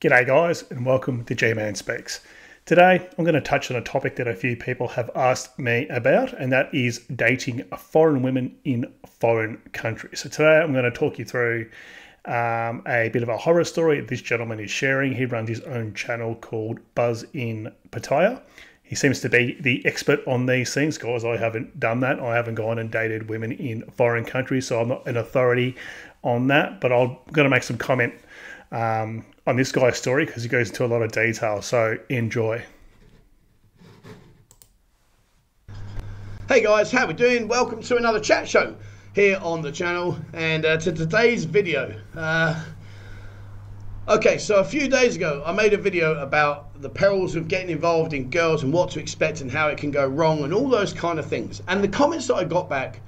G'day, guys, and welcome to G Man Speaks. Today, I'm going to touch on a topic that a few people have asked me about, and that is dating a foreign women in foreign countries. So, today, I'm going to talk you through um, a bit of a horror story this gentleman is sharing. He runs his own channel called Buzz in Pattaya. He seems to be the expert on these things, guys. I haven't done that. I haven't gone and dated women in foreign countries, so I'm not an authority on that. But I'm going to make some comment um, on this guy's story because he goes into a lot of detail. So enjoy. Hey guys, how we doing? Welcome to another chat show here on the channel and uh, to today's video. Uh, okay, so a few days ago I made a video about the perils of getting involved in girls and what to expect and how it can go wrong and all those kind of things. And the comments that I got back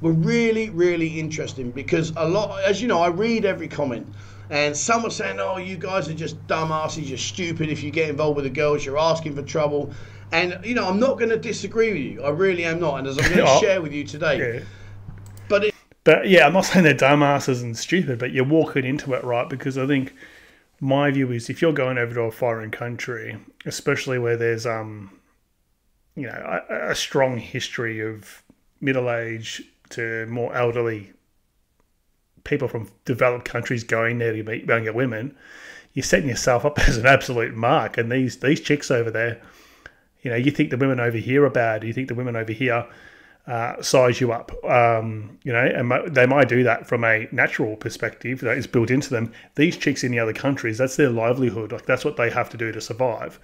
were really, really interesting because a lot, as you know, I read every comment and some were saying, "Oh, you guys are just dumbasses. You're stupid. If you get involved with the girls, you're asking for trouble." And you know, I'm not going to disagree with you. I really am not. And as I'm going to share with you today, Yeah. but it, But yeah, I'm not saying they're dumbasses and stupid, but you're walking into it right because I think my view is if you're going over to a foreign country, especially where there's um, you know, a, a strong history of middle age to more elderly people from developed countries going there to meet younger women, you're setting yourself up as an absolute mark. And these these chicks over there, you know, you think the women over here are bad. You think the women over here uh, size you up. Um, you know, and they might do that from a natural perspective that is built into them. These chicks in the other countries, that's their livelihood. Like that's what they have to do to survive.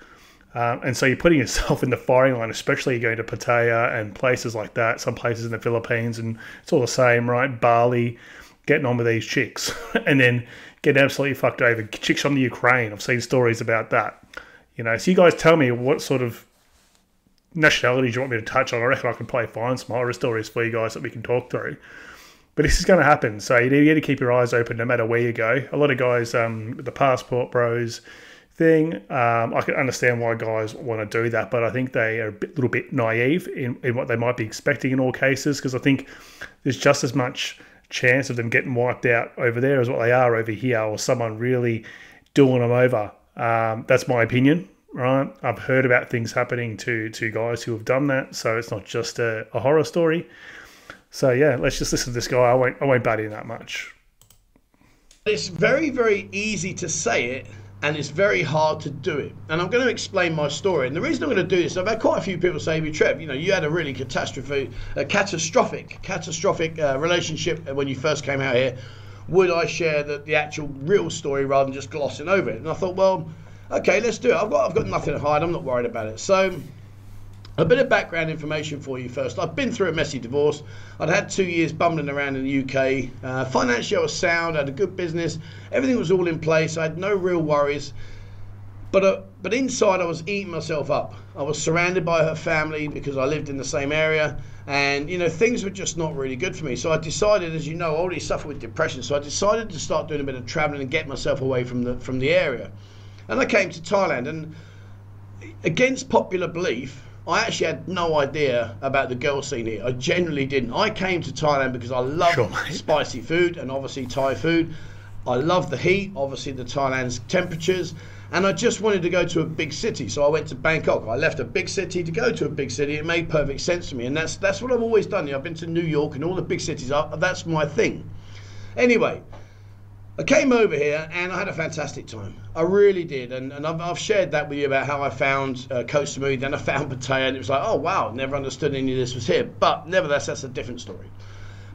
Um, and so you're putting yourself in the firing line, especially going to Pattaya and places like that. Some places in the Philippines, and it's all the same, right? Bali, getting on with these chicks, and then getting absolutely fucked over. Chicks from the Ukraine. I've seen stories about that. You know, so you guys tell me what sort of nationalities you want me to touch on. I reckon I can play find some horror stories for you guys that we can talk through. But this is going to happen, so you need to keep your eyes open no matter where you go. A lot of guys, um, the passport bros thing, um, I can understand why guys want to do that, but I think they are a bit, little bit naive in, in what they might be expecting in all cases because I think there's just as much chance of them getting wiped out over there as what they are over here, or someone really doing them over. Um, that's my opinion right? I've heard about things happening to to guys who have done that, so it's not just a, a horror story. So yeah, let's just listen to this guy. I won't I won't bat in that much. it's very, very easy to say it. And it's very hard to do it. And I'm going to explain my story. And the reason I'm going to do this, I've had quite a few people say to me, Trev, you know, you had a really catastrophe, a catastrophic, catastrophic uh, relationship when you first came out here. Would I share the, the actual real story rather than just glossing over it? And I thought, well, okay, let's do it. I've got I've got nothing to hide. I'm not worried about it. So, a bit of background information for you first. I've been through a messy divorce. I'd had two years bumbling around in the UK. Uh, financially, I was sound. I had a good business. Everything was all in place. I had no real worries. But uh, but inside, I was eating myself up. I was surrounded by her family because I lived in the same area, and you know things were just not really good for me. So I decided, as you know, I already suffer with depression. So I decided to start doing a bit of traveling and get myself away from the from the area. And I came to Thailand, and against popular belief, I actually had no idea about the girl scene here. I generally didn't. I came to Thailand because I love Sure, spicy food and obviously Thai food. I love the heat, obviously the Thailand's temperatures, and I just wanted to go to a big city. So I went to Bangkok. I left a big city to go to a big city. It made perfect sense to me, and that's that's what I've always done. You know, I've been to New York and all the big cities. I, that's my thing. Anyway, I came over here and I had a fantastic time. I really did, and, and I've, I've shared that with you about how I found uh, Koh Samui, then I found Pattaya, and it was like, oh wow, never understood any of this was here. But nevertheless, that's a different story.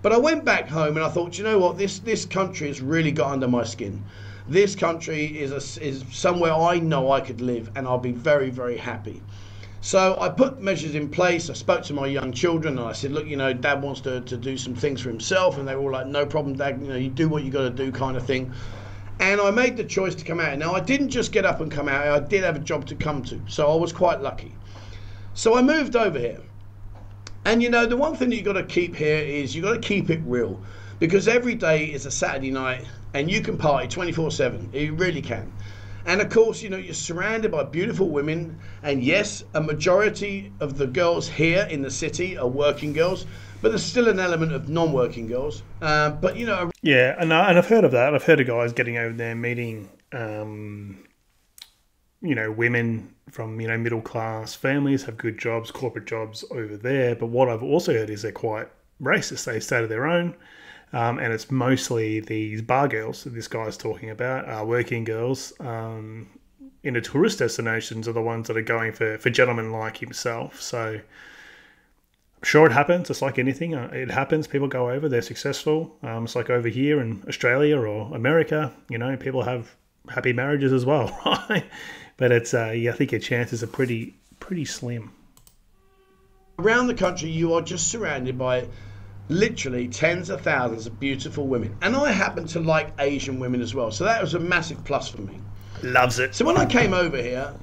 But I went back home and I thought, you know what, this this country has really got under my skin. This country is a, is somewhere I know I could live, and I'll be very very happy. So I put measures in place. I spoke to my young children and I said, look, you know, dad wants to, to do some things for himself. And they were all like, no problem, dad, you know, you do what you got to do kind of thing. And I made the choice to come out. Now, I didn't just get up and come out. I did have a job to come to. So I was quite lucky. So I moved over here. And you know, the one thing that you've got to keep here is you've got to keep it real. Because every day is a Saturday night and you can party 24 7. You really can. And of course, you know, you're surrounded by beautiful women. And yes, a majority of the girls here in the city are working girls, but there's still an element of non working girls. Um, but, you know, Yeah, and, I, and I've heard of that. I've heard of guys getting over there, meeting um, you know, women from, you know, middle class families have good jobs, corporate jobs over there. But what I've also heard is they're quite racist. They stay to their own. Um, and it's mostly these bar girls that this guy's talking about, uh, working girls um, in the tourist destinations are the ones that are going for, for gentlemen like himself. So I'm sure it happens. It's like anything. Uh, it happens. People go over. They're successful. Um, it's like over here in Australia or America. You know, people have happy marriages as well, right? But it's uh, yeah, I think your chances are pretty pretty slim. Around the country, you are just surrounded by literally tens of thousands of beautiful women, and I happen to like Asian women as well, so that was a massive plus for me. Loves it. So when I came over here,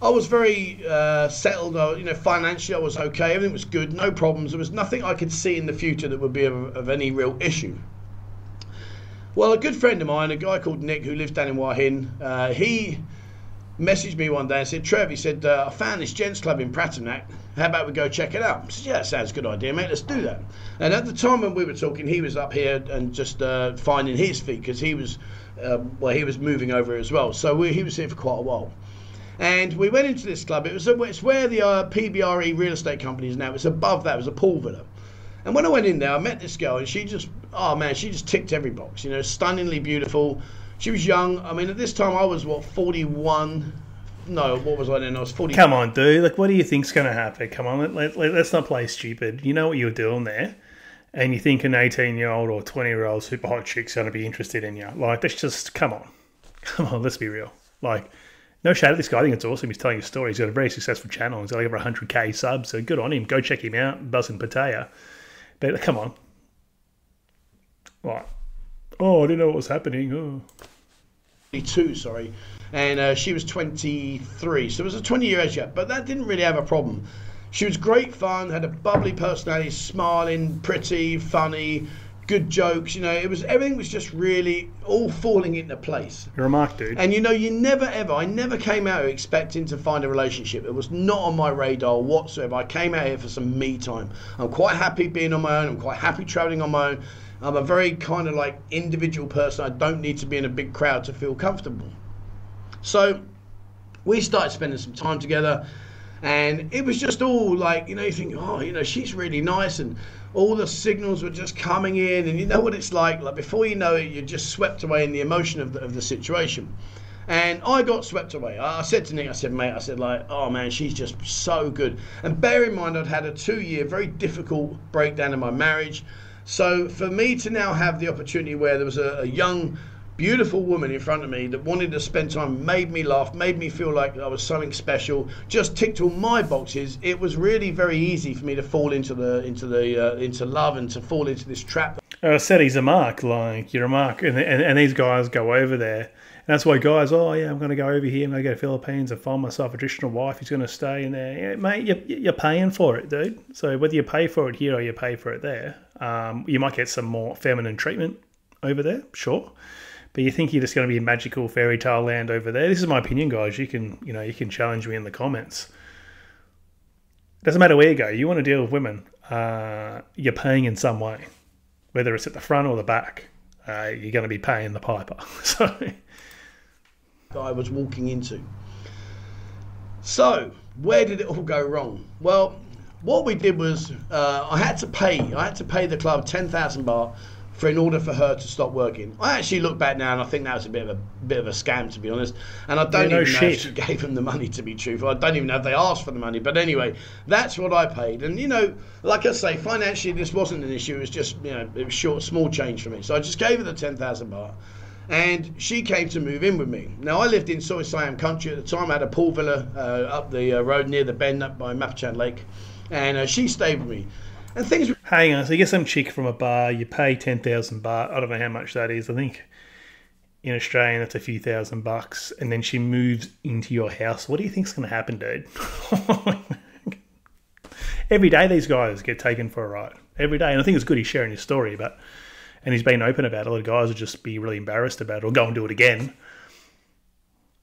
I was very uh, settled. Uh, you know, financially, I was okay. Everything was good. No problems. There was nothing I could see in the future that would be of, of any real issue. Well, a good friend of mine, a guy called Nick, who lives down in Hua Hin, uh, he messaged me one day and said, Trev, he said, uh, I found this gents club in Pratamnak. How about we go check it out? I said, yeah, sounds a good idea, mate. Let's do that. And at the time when we were talking, he was up here and just uh, finding his feet because he was, uh, well, he was moving over as well. So we, he was here for quite a while. And we went into this club. It was it's where the uh, PBRE real estate company is now. It's above that. It was a pool villa. And when I went in there, I met this girl, and she just, oh man, she just ticked every box. You know, stunningly beautiful. She was young. I mean, at this time, I was what 41. No, what was I then? I was 40. Come on, dude. Like, what do you think's going to happen? Come on, let, let, let, let's not play stupid. You know what you're doing there. And you think an 18 year old or 20 year old super hot chick's going to be interested in you. Like, that's just, come on. Come on, let's be real. Like, no shade at this guy. I think it's awesome. He's telling a story. He's got a very successful channel. He's got like over 100k subs. So good on him. Go check him out. Buzzing Pattaya. But come on. Right. Oh, I didn't know what was happening. Oh. 22, sorry. And uh, she was 23. So it was a 20 year age gap. But that didn't really have a problem. She was great fun, had a bubbly personality, smiling, pretty, funny, good jokes. You know, it was everything was just really all falling into place. You're a mark, dude. And you know, you never ever, I never came out here expecting to find a relationship. It was not on my radar whatsoever. I came out here for some me time. I'm quite happy being on my own. I'm quite happy traveling on my own. I'm a very kind of like individual person. I don't need to be in a big crowd to feel comfortable. So we started spending some time together and it was just all like you know you think oh you know she's really nice and all the signals were just coming in and you know what it's like like before you know it you're just swept away in the emotion of the, of the situation and I got swept away. I said to Nick, I said, mate, I said, like, oh man, she's just so good. And bear in mind, I'd had a two year, very difficult breakdown in my marriage. So for me to now have the opportunity where there was a, a young beautiful woman in front of me that wanted to spend time, made me laugh, made me feel like I was something special, just ticked all my boxes. It was really very easy for me to fall into the into the uh, into love and to fall into this trap. I said he's a mark, like you're a mark, and, and and these guys go over there. That's why guys, oh yeah, I'm going to go over here. I'm going to go to Philippines and find myself a traditional wife who's going to stay in there. Yeah, mate, you're, you're paying for it, dude. So whether you pay for it here or you pay for it there, um, you might get some more feminine treatment over there, sure but you think you're just going to be in magical fairy tale land over there. This is my opinion, guys. You can, you know, you can challenge me in the comments. It Doesn't matter where you go. You want to deal with women. Uh, you're paying in some way, whether it's at the front or the back. Uh, you're going to be paying the piper. so, I was walking into. So, where did it all go wrong? Well, what we did was uh, I had to pay. I had to pay the club ten thousand baht for in order for her to stop working. I actually look back now and I think that was a bit of a bit of a scam to be honest. And I don't yeah, even no know if she gave them the money to be truthful. I don't even know if they asked for the money. But anyway, that's what I paid. And you know, like I say, financially this wasn't an issue. It was just you know it was short small change for me. So I just gave her the ten thousand baht. And she came to move in with me. Now I lived in Soi Siam country at the time. I had a pool villa uh, up the uh, road near the bend up by Mabprachan Lake, and uh, she stayed with me and things. Hang on, so you get some chick from a bar, you pay ten thousand baht. I don't know how much that is. I think in Australia that's a few thousand bucks, and then she moves into your house. What do you think's going to happen, dude? Every day these guys get taken for a ride. Every day, and I think it's good he's sharing his story, but and he's been open about it. A lot of guys would just be really embarrassed about it or go and do it again.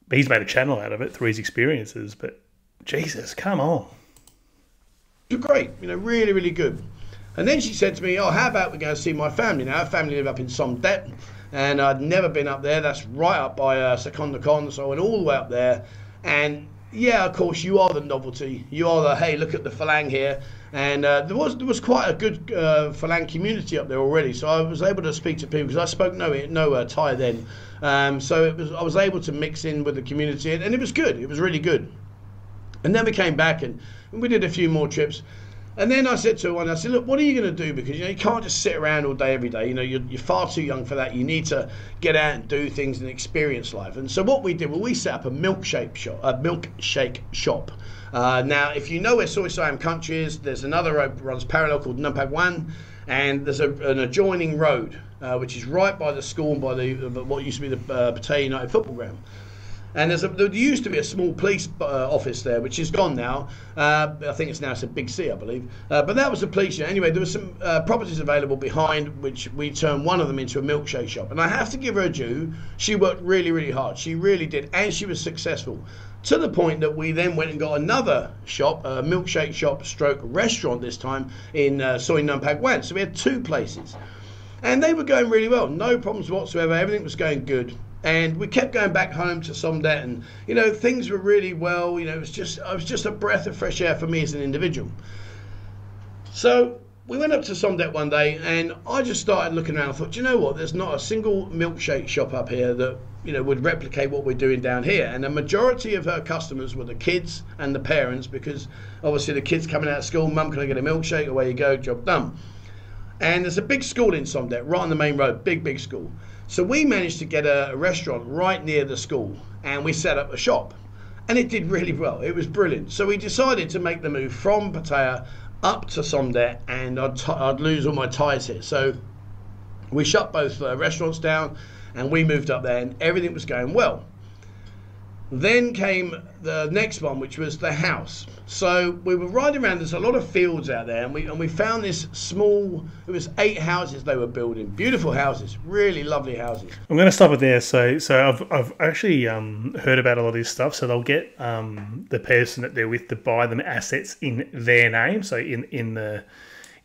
But he's made a channel out of it through his experiences. But Jesus, come on You're great, you know, really, really good. And then she said to me, "Oh, how about we go see my family now? Our family live up in Somdet, and I'd never been up there. That's right up by uh, Sakon Nakhon, so I went all the way up there. And yeah, of course, you are the novelty. You are the hey, look at the Falang here. And uh, there was there was quite a good uh, Falang community up there already, so I was able to speak to people because I spoke no no uh, Thai then, um, so it was I was able to mix in with the community, and, and it was good. It was really good. And then we came back and we did a few more trips. And then I said to one, I said, look, what are you going to do? Because you know you can't just sit around all day every day. You know you're, you're far too young for that. You need to get out and do things and experience life. And so what we did, well, we set up a milkshake shop. A milkshake shop. Uh, now, if you know where Siam country is, there's another road that runs parallel called Numpag One, and there's a, an adjoining road uh, which is right by the school and by the what used to be the uh, United football ground. And there's a, there used to be a small police uh, office there, which is gone now. Uh, I think it's now it's a big C, I believe. Uh, but that was a police. Anyway, there were some uh, properties available behind, which we turned one of them into a milkshake shop. And I have to give her a due. She worked really, really hard. She really did, and she was successful. To the point that we then went and got another shop, a milkshake shop, stroke restaurant this time in uh, Soi Numpag Wan. So we had two places, and they were going really well. No problems whatsoever. Everything was going good and we kept going back home to Somdet, and you know things were really well. You know, it was just it was just a breath of fresh air for me as an individual. So we went up to Somdet one day, and I just started looking around. I thought, you know what? There's not a single milkshake shop up here that you know would replicate what we're doing down here. And the majority of her customers were the kids and the parents, because obviously the kids coming out of school, mum, can I get a milkshake? Away you go, job done. And there's a big school in Somdet, right on the main road, big big school. So we managed to get a restaurant right near the school and we set up a shop. And it did really well. It was brilliant. So we decided to make the move from Pattaya up to Somdet and I'd, t- I'd lose all my ties here. So we shut both uh, restaurants down and we moved up there and everything was going well. Then came the next one, which was the house. So we were riding around. There's a lot of fields out there, and we and we found this small. It was eight houses they were building. Beautiful houses, really lovely houses. I'm going to stop it there. So so I've I've actually um, heard about a lot of this stuff. So they'll get um, the person that they're with to buy them assets in their name. So in in the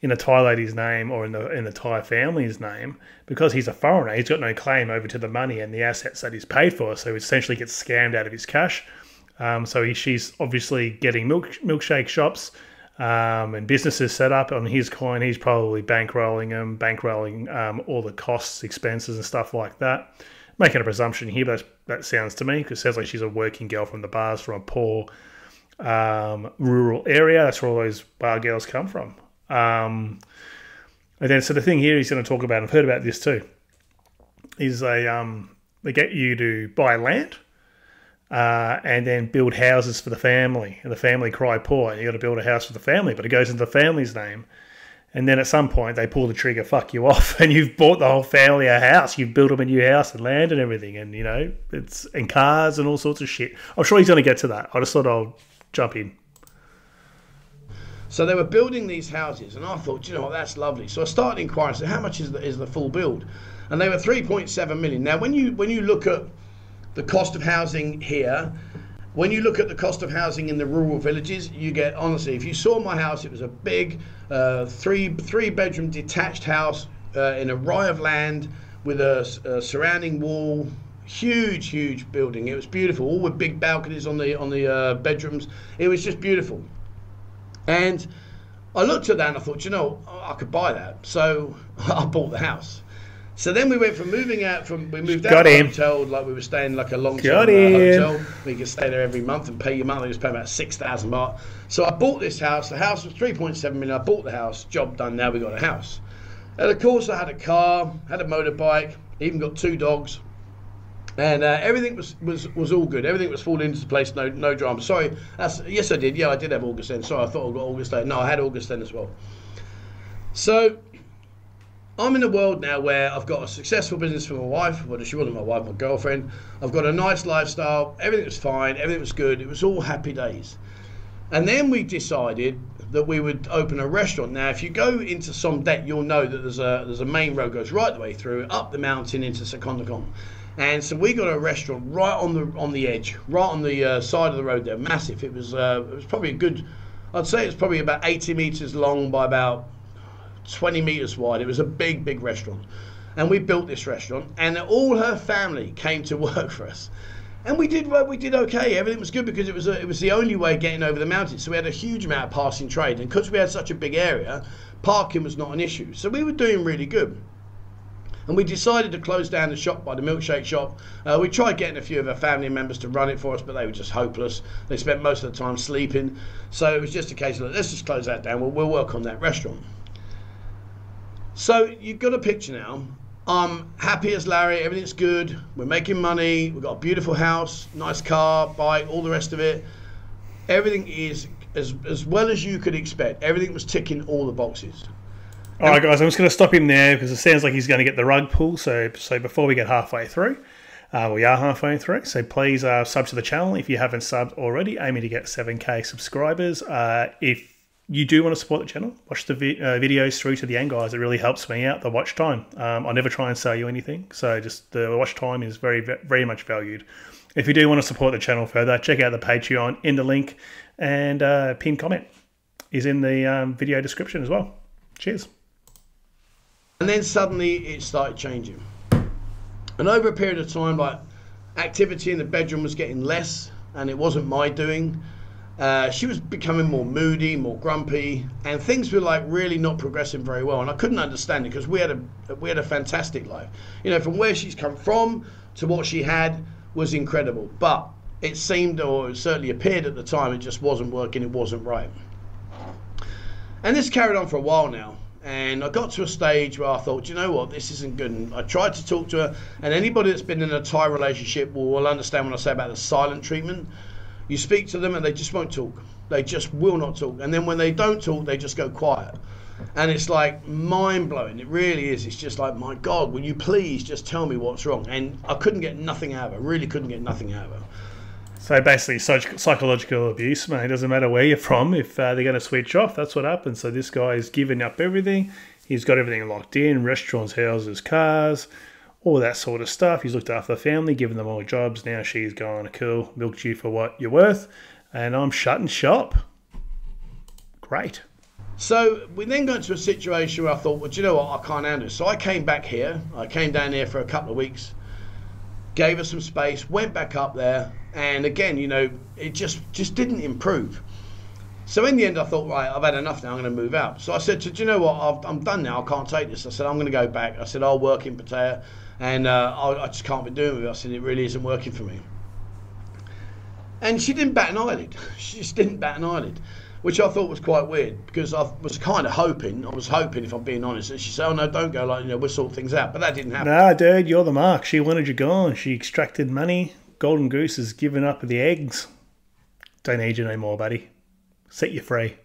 in a Thai lady's name or in the in the Thai family's name because he's a foreigner. He's got no claim over to the money and the assets that he's paid for. So he essentially gets scammed out of his cash. Um, so he, she's obviously getting milk milkshake shops um, and businesses set up on his coin. He's probably bankrolling them, bankrolling um, all the costs, expenses, and stuff like that. Making a presumption here, but that sounds to me because it sounds like she's a working girl from the bars from a poor um, rural area. That's where all those bar girls come from. Um, and then, so the thing here he's going to talk about, I've heard about this too, is they um, they get you to buy land uh, and then build houses for the family, and the family cry poor. And you got to build a house for the family, but it goes into the family's name. And then at some point they pull the trigger, fuck you off, and you've bought the whole family a house. You've built them a new house and land and everything, and you know it's and cars and all sorts of shit. I'm sure he's going to get to that. I just thought I'll jump in. So they were building these houses, and I thought, you know what, that's lovely. So I started inquiring, so how much is the, is the full build? And they were 3.7 million. Now, when you when you look at the cost of housing here, when you look at the cost of housing in the rural villages, you get honestly, if you saw my house, it was a big uh, three three bedroom detached house uh, in a rai of land with a, a surrounding wall huge, huge building. It was beautiful, all with big balconies on the on the uh, bedrooms. It was just beautiful. And I looked at that and I thought, you know, I could buy that. So I bought the house. So then we went from moving out from we moved out Got of the hotel like we were staying like a long term uh, hotel. We could stay there every month and pay your monthly. was paying about six thousand baht. So I bought this house. The house was three point seven million. I bought the house. Job done. Now we got a house. And of course I had a car, had a motorbike, even got two dogs. And uh, everything was, was, was all good. Everything was falling into place. No no drama. Sorry. That's yes I did. Yeah I did have August then. Sorry I thought I got August then. No I had August then as well. So I'm in a world now where I've got a successful business for my wife. Well, she wasn't my wife, my girlfriend. I've got a nice lifestyle. Everything was fine. Everything was good. It was all happy days. And then we decided that we would open a restaurant. Now, if you go into Somdet, you'll know that there's a there's a main road goes right the way through, up the mountain into Sakon Nakhon. And so we got a restaurant right on the on the edge, right on the uh, side of the road there, massive. It was uh, it was probably a good, I'd say it's probably about 80 meters long by about 20 meters wide. It was a big, big restaurant. And we built this restaurant, and all her family came to work for us. And we did well, we did okay. Everything was good because it was a, it was the only way getting over the mountains. So we had a huge amount of passing trade, and because we had such a big area, parking was not an issue. So we were doing really good. And we decided to close down the shop by the milkshake shop. Uh, we tried getting a few of our family members to run it for us, but they were just hopeless. They spent most of the time sleeping. So it was just a case of let's just close that down. We'll, we'll work on that restaurant. So you've got a picture now. I'm happy as Larry. Everything's good. We're making money. We've got a beautiful house, nice car, bike, all the rest of it. Everything is as, as well as you could expect. Everything was ticking all the boxes. All right, guys, I'm just going to stop him there because it sounds like he's going to get the rug pull. So, so before we get halfway through, uh, we are halfway through. So please uh, sub to the channel if you haven't subbed already. Aiming to get 7k subscribers. Uh, if you do want to support the channel, watch the vi- uh, videos through to the end, guys. It really helps me out. The watch time. Um, I never try and sell you anything, so just the watch time is very, very much valued. If you do want to support the channel further, check out the Patreon in the link and uh, pinned comment is in the um, video description as well. Cheers. And then suddenly it started changing. And over a period of time, like activity in the bedroom was getting less, and it wasn't my doing. Uh, she was becoming more moody, more grumpy, and things were like really not progressing very well. And I couldn't understand it because we had a we had a fantastic life. You know, from where she's come from to what she had was incredible. But it seemed, or it certainly appeared at the time, it just wasn't working. It wasn't right. And this carried on for a while now. And I got to a stage where I thought, you know what, this isn't good. And I tried to talk to her, and anybody that's been in a Thai relationship will, will understand when I say about the silent treatment. You speak to them and they just won't talk. They just will not talk. And then when they don't talk, they just go quiet. And it's like mind blowing. It really is. It's just like, my God, will you please just tell me what's wrong? And I couldn't get nothing out of her. Really couldn't get nothing out of her. So basically, psychological abuse, man. It doesn't matter where you're from. If uh, they're going to switch off, that's what happens. So this guy is giving up everything. He's got everything locked in: restaurants, houses, cars, all that sort of stuff. He's looked after the family, given them all jobs. Now she's going, cool, milked you for what you're worth, and I'm shutting shop. Great. So we then got to a situation where I thought, well, do you know what? I can't handle it. So I came back here. I came down here for a couple of weeks, gave us some space, went back up there, and again, you know, it just just didn't improve. So in the end, I thought, right, I've had enough now. I'm going to move out. So I said, to, do you know what? I've, I'm done now. I can't take this. I said, I'm going to go back. I said, I'll work in Pattaya, and uh, I, I just can't be doing it. I said, it really isn't working for me. And she didn't bat an eyelid. She just didn't bat an eyelid, which I thought was quite weird because I was kind of hoping, I was hoping, if I'm being honest, that she said, oh no, don't go, like, you know, we'll sort things out. But that didn't happen. Nah, dude, you're the mark. She wanted you gone. She extracted money. Golden Goose has given up the eggs. Don't need you no more, buddy. Set you free.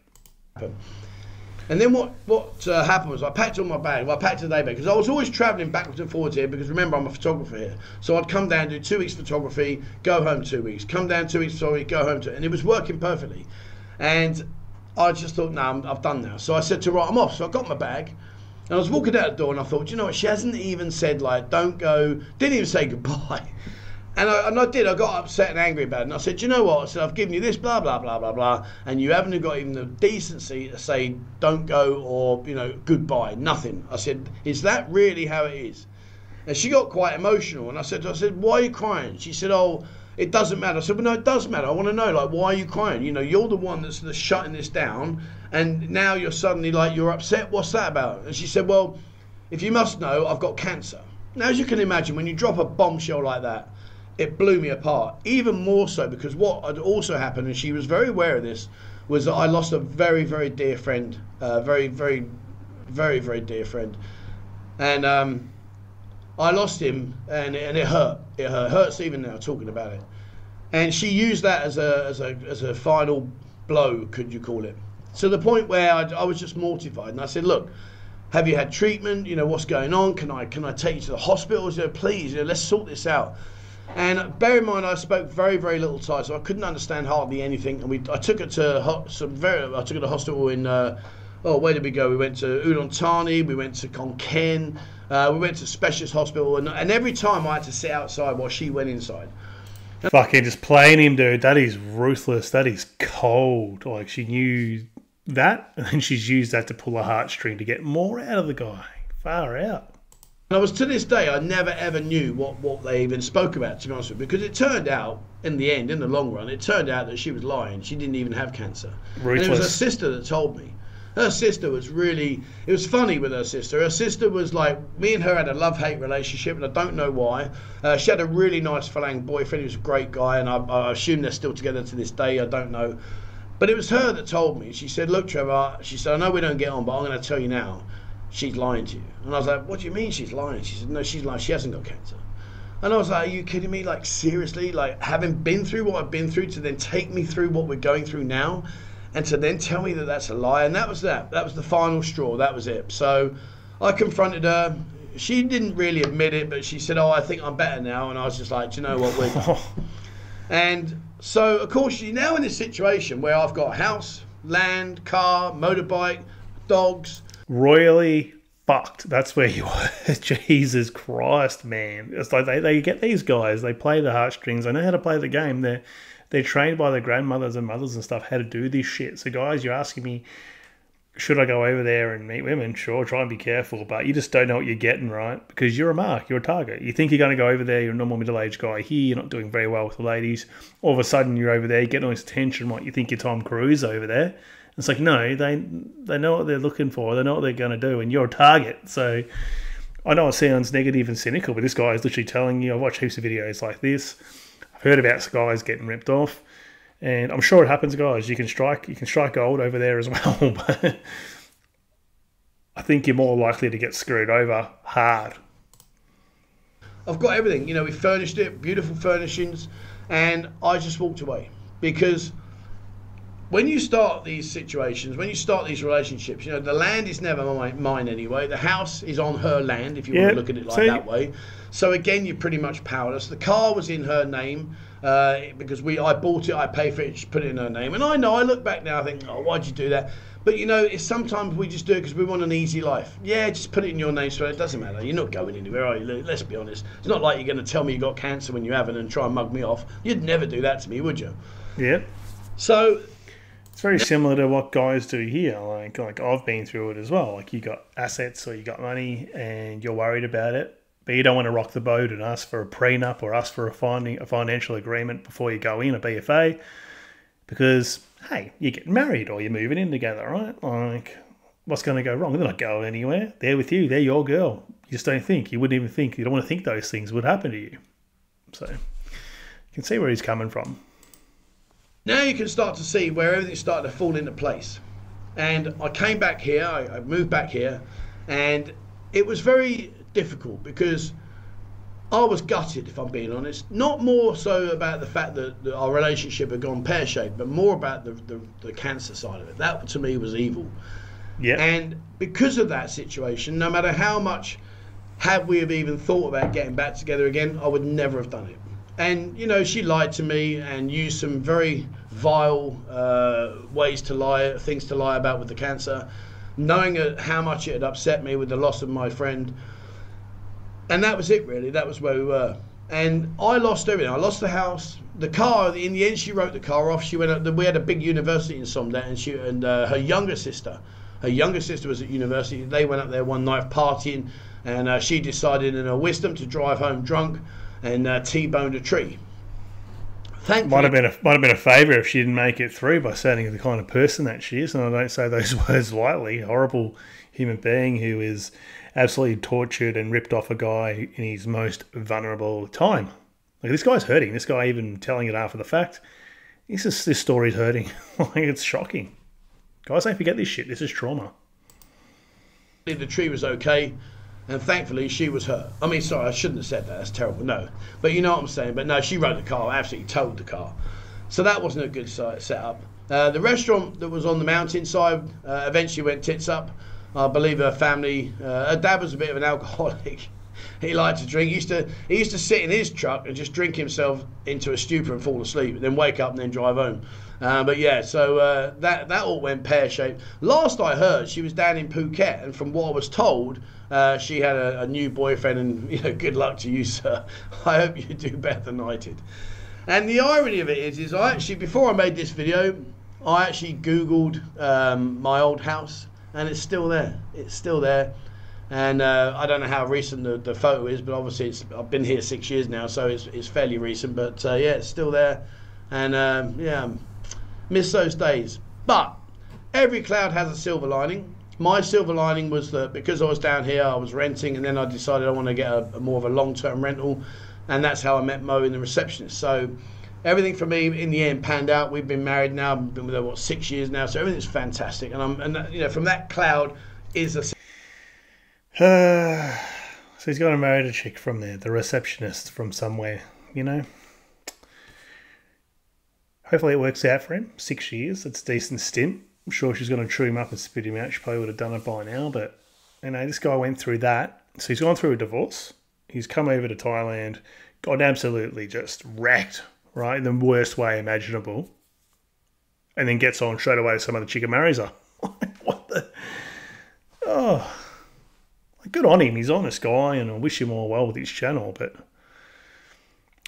And then what what uh, happened was I packed all my bag. Well, I packed a day bag because I was always travelling backwards and forwards here because remember I'm a photographer here. So I'd come down, do two weeks photography, go home two weeks, come down two weeks photography, go home two, and it was working perfectly. And I just thought, no, I'm, I've done now. So I said to her, right, I'm off. So I got my bag. And I was walking out the door and I thought, you know what? She hasn't even said, like, don't go, didn't even say goodbye. And I, and I did. I got upset and angry about it. And I said, you know what? I said, I've given you this, blah, blah, blah, blah, blah. And you haven't got even the decency to say, don't go or, you know, goodbye. Nothing. I said, is that really how it is? And she got quite emotional. And I said, I said, why are you crying? She said, oh, it doesn't matter. I said, well, no, it does matter. I want to know, like, why are you crying? You know, you're the one that's, shutting this down. And now you're suddenly like, you're upset. What's that about? And she said, well, if you must know, I've got cancer. Now, as you can imagine, when you drop a bombshell like that, it blew me apart. Even more so because what had also happened, and she was very aware of this, was that I lost a very, very dear friend, uh, very, very, very, very dear friend, and um, I lost him, and and it hurt. It hurt. hurts even now talking about it. And she used that as a as a as a final blow, could you call it? To the point where I, I was just mortified, and I said, look. Have you had treatment? You know what's going on? Can I can I take you to the hospital? You know, please, you know, let's sort this out. And bear in mind, I spoke very, very little Thai, so I couldn't understand hardly anything. And we, I took her to some very, I took her to hospital in. Uh, oh, where did we go? We went to Thani, we went to Khon Kaen, uh, we went to Specialist Hospital, and, and every time I had to sit outside while she went inside. Fucking just playing him, dude. That is ruthless. That is cold. Like she knew that, and then she's used that to pull a heartstring to get more out of the guy. Far out. And I was to this day, I never ever knew what, what they even spoke about, to be honest with you, because it turned out, in the end, in the long run, it turned out that she was lying. She didn't even have cancer. And it was her sister that told me. Her sister was really, it was funny with her sister. Her sister was like, me and her had a love hate relationship, and I don't know why. Uh, she had a really nice Falang boyfriend, he was a great guy, and I, I assume they're still together to this day, I don't know. But it was her that told me. She said, Look, Trevor, she said, I know we don't get on, but I'm going to tell you now she's lying to you. And I was like, what do you mean she's lying? She said, no, she's lying. She hasn't got cancer. And I was like, are you kidding me? Like, seriously? Like, having been through what I've been through to then take me through what we're going through now and to then tell me that that's a lie. And that was that. That was the final straw. That was it. So I confronted her. She didn't really admit it, but she said, oh, I think I'm better now. And I was just like, do you know what? We're And so, of course, she's now in this situation where I've got house, land, car, motorbike, dogs, royally fucked. That's where you are. Jesus Christ, man. It's like they, they get these guys, they play the heartstrings, they know how to play the game. They're they're trained by their grandmothers and mothers and stuff how to do this shit. So guys, you're asking me, should I go over there and meet women? Sure, try and be careful, but you just don't know what you're getting, right? Because you're a mark, you're a target. You think you're going to go over there, you're a normal middle aged guy here, you're not doing very well with the ladies. All of a sudden, you're over there, you get all this attention, what you think you're Tom Cruise over there it's like no, they they know what they're looking for. They know what they're going to do, and you're a target. So I know it sounds negative and cynical, but this guy is literally telling you. I've watched heaps of videos like this. Heard about guys getting ripped off, and I'm sure it happens, guys. You can strike you can strike gold over there as well, but I think you're more likely to get screwed over hard. I've got everything. You know, we furnished it, beautiful furnishings, and I just walked away because when you start these situations, when you start these relationships, you know, the land is never mine anyway. The house is on her land, if you want to look at it like See? that way. So again, you're pretty much powerless. The car was in her name uh, because we, I bought it, I paid for it, she put it in her name. And I know, I look back now, I think, oh, why'd you do that? But you know, it's sometimes we just do it because we want an easy life. Yeah, just put it in your name, so it doesn't matter. You're not going anywhere, are you? Let's be honest. It's not like you're going to tell me you got cancer when you haven't and try and mug me off. You'd never do that to me, would you? Yeah. So it's very similar to what guys do here. Like like I've been through it as well. Like you got assets or you got money and you're worried about it, but you don't want to rock the boat and ask for a prenup or ask for a finding a financial agreement before you go in a BFA, because hey, you're getting married or you're moving in together, right? Like what's going to go wrong? They're not going anywhere. They're with you. They're your girl. You just don't think. You wouldn't even think. You don't want to think those things would happen to you. So you can see where he's coming from. Now you can start to see where everything started to fall into place. And I came back here, I, I moved back here, and it was very difficult because I was gutted, if I'm being honest. Not more so about the fact that, that our relationship had gone pear shaped, but more about the, the, the, cancer side of it. That to me was evil. Yeah. And because of that situation, no matter how much had we have even thought about getting back together again, I would never have done it and you know she lied to me and used some very vile uh, ways to lie, things to lie about with the cancer, knowing how much it had upset me with the loss of my friend. And that was it, really. That was where we were. And I lost everything. I lost the house, the car. In the end, she wrote the car off. She went. Up, we had a big university in Somdet, and she and uh, her younger sister, her younger sister was at university. They went up there one night partying, and uh, she decided, in her wisdom, to drive home drunk and uh, T-boned a tree. Thankfully, might have been a might have been a favour if she didn't make it through by sounding the kind of person that she is, and I don't say those words lightly. Horrible human being who is absolutely tortured and ripped off a guy in his most vulnerable time. Like this guy's hurting. This guy even telling it after the fact. This is this story's hurting. like it's shocking. Guys, don't forget this shit. This is trauma. The tree was okay and thankfully she was hurt. I mean, sorry, I shouldn't have said that. That's terrible. No, but you know what I'm saying. But no, she rode the car, absolutely towed the car. So that wasn't a good setup. Uh, the restaurant that was on the mountainside uh, eventually went tits up. I believe her family. Uh, her dad was a bit of an alcoholic. he liked to drink. He used to he used to sit in his truck and just drink himself into a stupor and fall asleep, and then wake up and then drive home. Uh, but yeah, so uh, that that all went pear shaped. Last I heard, she was down in Phuket, and from what I was told, uh, she had a, a, new boyfriend, and you know, good luck to you, sir. I hope you do better than I did. And the irony of it is, is I actually before I made this video, I actually googled um, my old house, and it's still there. It's still there. And uh, I don't know how recent the, the photo is, but obviously it's, I've been here six years now, so it's, it's fairly recent. But uh, yeah, it's still there. And um, yeah, miss those days. But every cloud has a silver lining. My silver lining was that because I was down here, I was renting, and then I decided I want to get a, a more of a long-term rental, and that's how I met Mo in the receptionist. So everything for me in the end panned out. We've been married now, I've been with her what six years now, so everything's fantastic. And I'm, and you know, from that cloud is a Uh, so he's going to marry a chick from there, the receptionist from somewhere, you know. Hopefully it works out for him. Six years, it's a decent stint. I'm sure she's going to chew him up and spit him out. She probably would have done it by now, but you know, this guy went through that. So he's gone through a divorce. He's come over to Thailand, got absolutely just wrecked, right, in the worst way imaginable, and then gets on straight away with some other chick and marries her. what the? Oh good on him. He's an honest guy, and I wish him all well with his channel. But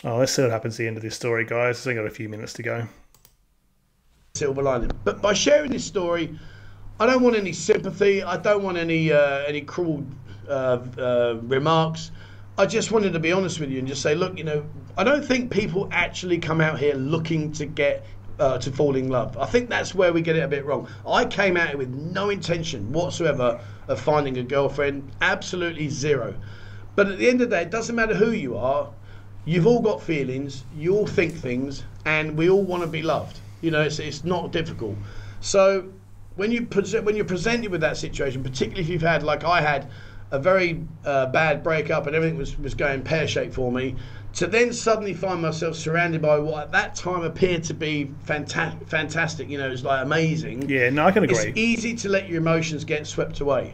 oh, let's see what happens at the end of this story, guys. I've got a few minutes to go. Silver lining, but by sharing this story, I don't want any sympathy. I don't want any uh, any cruel uh, uh, remarks. I just wanted to be honest with you and just say, look, you know, I don't think people actually come out here looking to get uh, to fall in love. I think that's where we get it a bit wrong. I came out with no intention whatsoever of finding a girlfriend, absolutely zero. But at the end of the day, it doesn't matter who you are. You've all got feelings. You all think things, and we all want to be loved. You know, it's it's not difficult. So when you present when you're presented with that situation, particularly if you've had like I had a very uh, bad breakup and everything was, was going pear shaped for me, to then suddenly find myself surrounded by what at that time appeared to be fantastic, fantastic you know, it's like amazing. Yeah, no, I can agree. It's easy to let your emotions get swept away.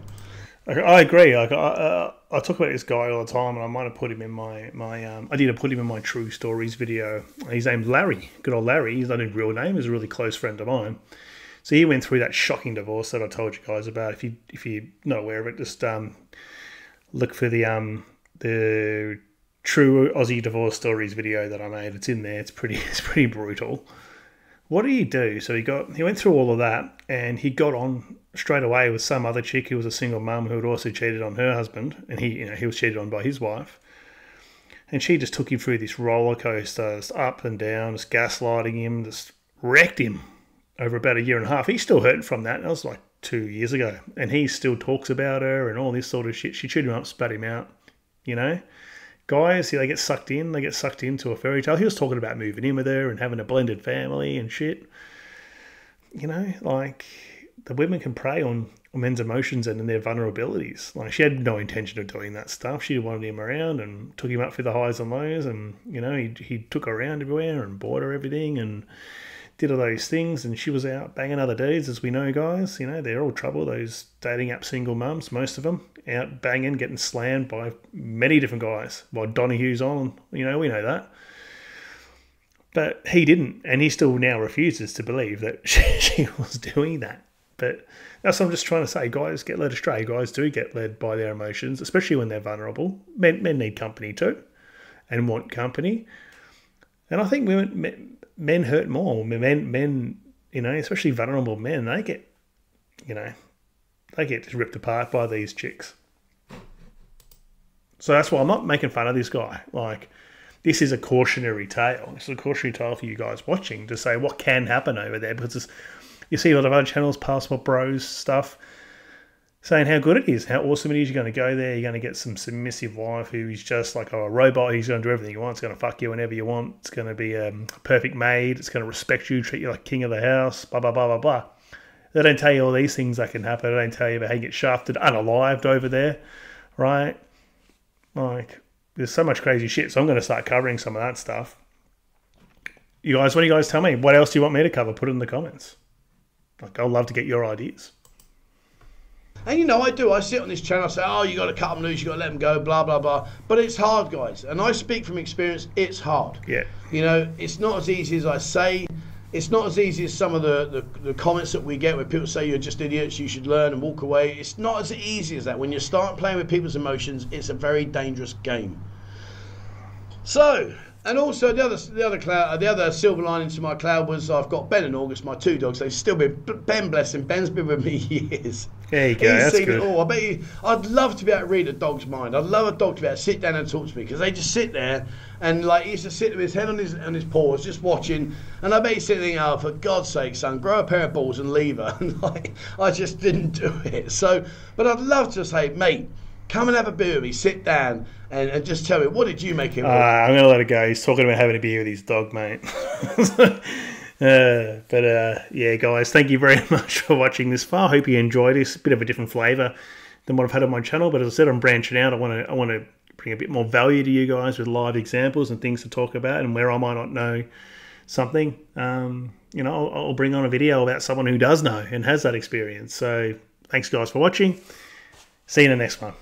I agree. Like I, uh, I talk about this guy all the time, and I might have put him in my my. Um, I did put him in my True Stories video. His name's Larry. Good old Larry. He's not his real name. He's a really close friend of mine. So he went through that shocking divorce that I told you guys about. If you if you're not aware of it, just um, look for the um the true Aussie divorce stories video that I made. It's in there. It's pretty. It's pretty brutal. What did he do? So he got he went through all of that, and he got on straight away with some other chick who was a single mum who had also cheated on her husband, and he you know he was cheated on by his wife. And she just took him through this roller coaster, just up and down, just gaslighting him, just wrecked him over about a year and a half. He's still hurting from that. That was like two years ago, and he still talks about her and all this sort of shit. She chewed him up, spat him out, you know guys, see, they get sucked in, they get sucked into a fairy tale. He was talking about moving in with her and having a blended family and shit. You know, like the women can prey on men's emotions and their vulnerabilities. Like she had no intention of doing that stuff. She wanted him around and took him up for the highs and lows, and you know he he took her around everywhere and bought her everything and did all those things. And she was out banging other dudes, as we know, guys. You know they're all trouble. Those dating app single mums, most of them out banging, getting slammed by many different guys. While Donahue's on, you know, we know that. But he didn't, and he still now refuses to believe that she, she was doing that. But that's what I'm just trying to say. Guys get led astray. Guys do get led by their emotions, especially when they're vulnerable. Men, men need company too, and want company. And I think women, men, hurt more. Men, men, you know, especially vulnerable men, they get, you know, they get ripped apart by these chicks. So that's why I'm not making fun of this guy. Like, this is a cautionary tale. This is a cautionary tale for you guys watching to say what can happen over there because you see a lot of other channels, Passport Bros stuff, saying how good it is, how awesome it is. You're going to go there, you're going to get some submissive wife who is just like oh, a robot. He's going to do everything you want. It's going to fuck you whenever you want. It's going to be um, a perfect maid. It's going to respect you, treat you like king of the house, blah, blah, blah, blah, blah. They don't tell you all these things that can happen. They don't tell you about how you get shafted unalived over there, right? Like, there's so much crazy shit. So I'm going to start covering some of that stuff. You guys, what do you guys tell me? What else do you want me to cover? Put it in the comments. Like, I'd love to get your ideas. And you know, I do. I sit on this channel. I say, "Oh, you got to cut them loose. You got to let them go." Blah blah blah. But it's hard, guys. And I speak from experience. It's hard. Yeah. You know, it's not as easy as I say it's not as easy as some of the, the, the, comments that we get where people say you're just idiots, you should learn and walk away. It's not as easy as that. When you start playing with people's emotions, it's a very dangerous game. So, And also the other the other cloud the other silver lining to my cloud was I've got Ben and August, my two dogs. They've still been Ben bless him. Ben's been with me years. There you go. He's That's seen good. it all. I bet you, I'd love to be able to read a dog's mind. I'd love a dog to be able to sit down and talk to me because they just sit there and like he used to sit with his head on his on his paws, just watching. And I bet he's sitting there, oh, for God's sake, son, grow a pair of balls and leave her. And like, I just didn't do it. So, but I'd love to say, mate, come and have a beer with me. Sit down and, and just tell me what did you make it. Uh, I'm going to let it go. He's talking about having a beer with his dog, mate. Uh, but uh, yeah, guys, thank you very much for watching this far. Hope you enjoyed this. Bit of a different flavour than what I've had on my channel, but as I said, I'm branching out. I want to I want to bring a bit more value to you guys with live examples and things to talk about, and where I might not know something, um, you know, I'll, I'll bring on a video about someone who does know and has that experience. So thanks, guys, for watching. See you in the next one.